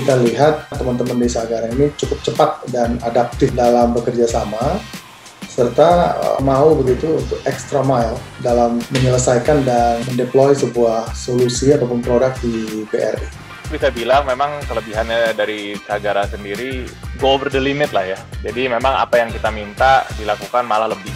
kita lihat teman-teman desa agar ini cukup cepat dan adaptif dalam bekerja sama serta eh, mau begitu untuk extra mile dalam menyelesaikan dan mendeploy sebuah solusi ataupun produk di BRI. Bisa bilang memang kelebihannya dari Kagara sendiri go over the limit lah ya. Jadi memang apa yang kita minta dilakukan malah lebih.